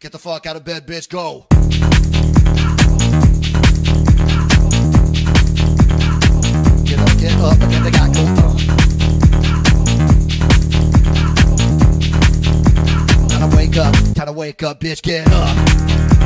Get the fuck out of bed, bitch. Go. Get up, get up, and then they got go. Time to wake up, time to wake up, bitch. Get up.